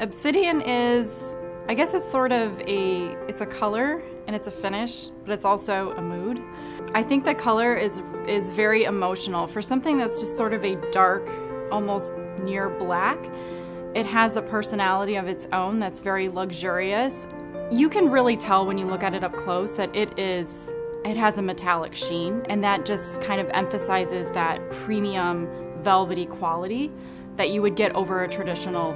Obsidian is, I guess it's sort of a, it's a color and it's a finish, but it's also a mood. I think the color is is very emotional for something that's just sort of a dark, almost near black. It has a personality of its own that's very luxurious. You can really tell when you look at it up close that it is it has a metallic sheen and that just kind of emphasizes that premium velvety quality that you would get over a traditional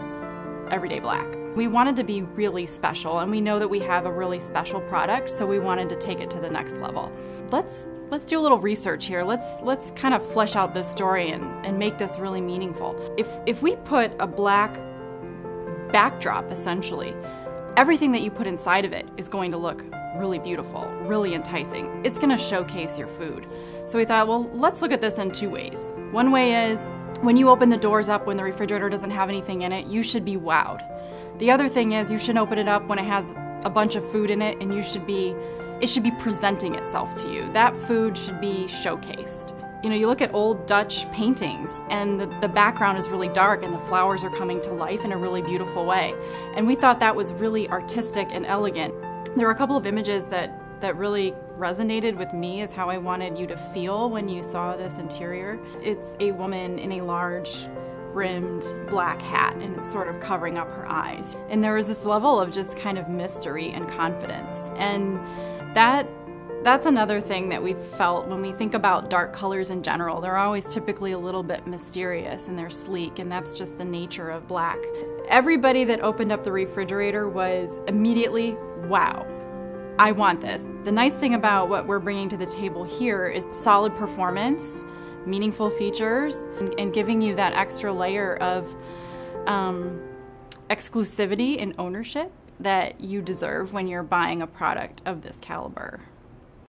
everyday black. We wanted to be really special and we know that we have a really special product so we wanted to take it to the next level. Let's let's do a little research here. Let's let's kind of flesh out this story and, and make this really meaningful. If if we put a black backdrop essentially, everything that you put inside of it is going to look really beautiful, really enticing. It's going to showcase your food. So we thought, well, let's look at this in two ways. One way is when you open the doors up when the refrigerator doesn't have anything in it, you should be wowed. The other thing is you should open it up when it has a bunch of food in it and you should be it should be presenting itself to you. That food should be showcased. You know, you look at old Dutch paintings and the, the background is really dark and the flowers are coming to life in a really beautiful way. And we thought that was really artistic and elegant. There were a couple of images that that really resonated with me is how I wanted you to feel when you saw this interior. It's a woman in a large rimmed black hat and it's sort of covering up her eyes. And there was this level of just kind of mystery and confidence. And that that's another thing that we've felt when we think about dark colors in general. They're always typically a little bit mysterious and they're sleek, and that's just the nature of black. Everybody that opened up the refrigerator was immediately, wow, I want this. The nice thing about what we're bringing to the table here is solid performance, meaningful features, and, and giving you that extra layer of um, exclusivity and ownership that you deserve when you're buying a product of this caliber.